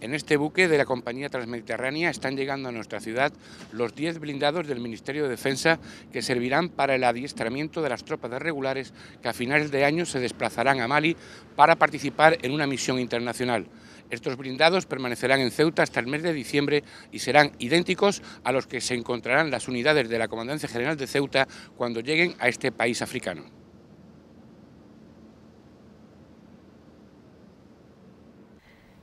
En este buque de la compañía transmediterránea están llegando a nuestra ciudad los 10 blindados del Ministerio de Defensa que servirán para el adiestramiento de las tropas regulares que a finales de año se desplazarán a Mali para participar en una misión internacional. Estos blindados permanecerán en Ceuta hasta el mes de diciembre y serán idénticos a los que se encontrarán las unidades de la Comandancia General de Ceuta cuando lleguen a este país africano.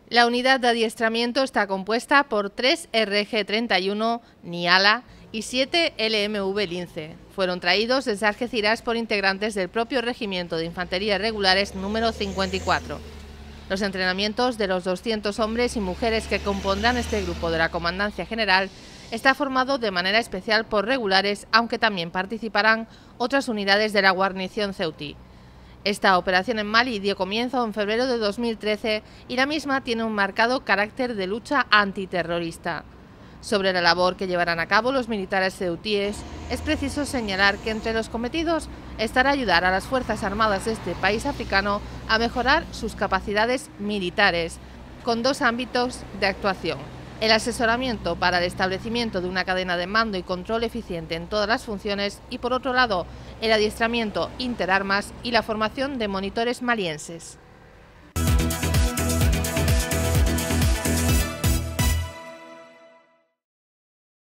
La unidad de adiestramiento está compuesta por 3 RG-31 Niala y 7 LMV Lince. Fueron traídos desde Algeciras por integrantes del propio Regimiento de Infantería Regulares número 54. Los entrenamientos de los 200 hombres y mujeres que compondrán este grupo de la Comandancia General está formado de manera especial por regulares, aunque también participarán otras unidades de la guarnición ceutí. Esta operación en Mali dio comienzo en febrero de 2013 y la misma tiene un marcado carácter de lucha antiterrorista. Sobre la labor que llevarán a cabo los militares ceutíes, es preciso señalar que entre los cometidos estará ayudar a las Fuerzas Armadas de este país africano a mejorar sus capacidades militares, con dos ámbitos de actuación. El asesoramiento para el establecimiento de una cadena de mando y control eficiente en todas las funciones y, por otro lado, el adiestramiento interarmas y la formación de monitores malienses.